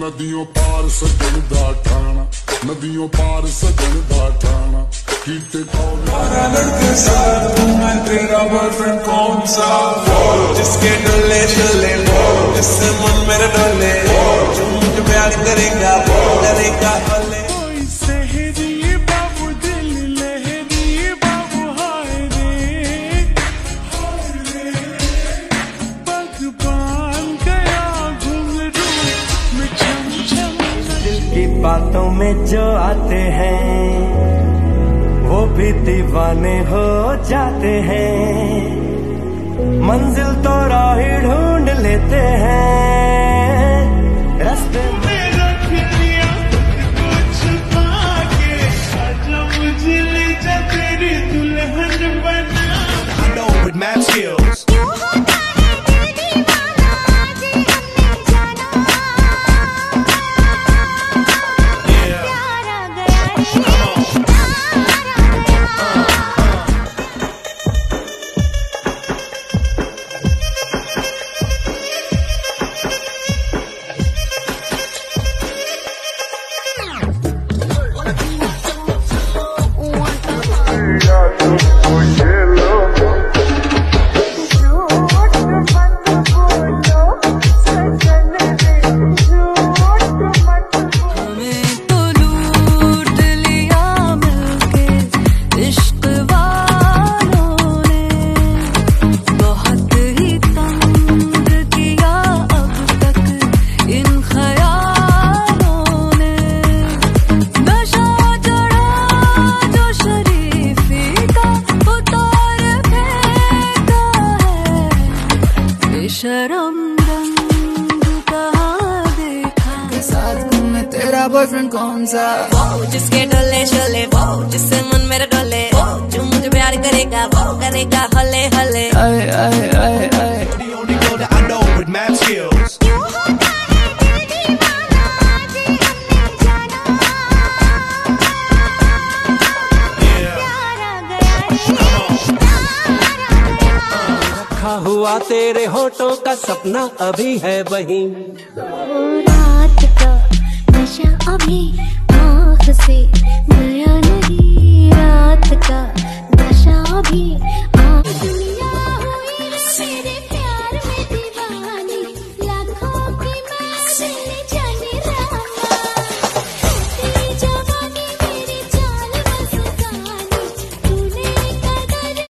नदियों पार सजन दा ठाणा, नदियों पार सजन दा ठाणा कीते कौन मारा लड़के साथ, तू मैं तेरा बॉयफ्रेंड कौन सा? बोल। जिसके डले डले जिससे मन मेरे डले जो मुझे प्यार करेगा बोल करेगा हले बातों में जो आते हैं वो भी दीवाने हो जाते हैं। मंजिल तो राह ढूंढ लेते हैं। रास्ते में रख दिया को छुपा के मुझे ले जा तेरी दुल्हन बना। I know with mad skills. Boyfriend कौन सा? वो जिसके डोले शोले वो जिससे मन मेरा डोले वो जो मुझे प्यार करेगा वो करेगा हले हले। आए आए आए आए। है हुआ तेरे होठों का सपना अभी है वही। अभी आँख से नया नहीं रात का नशा अभी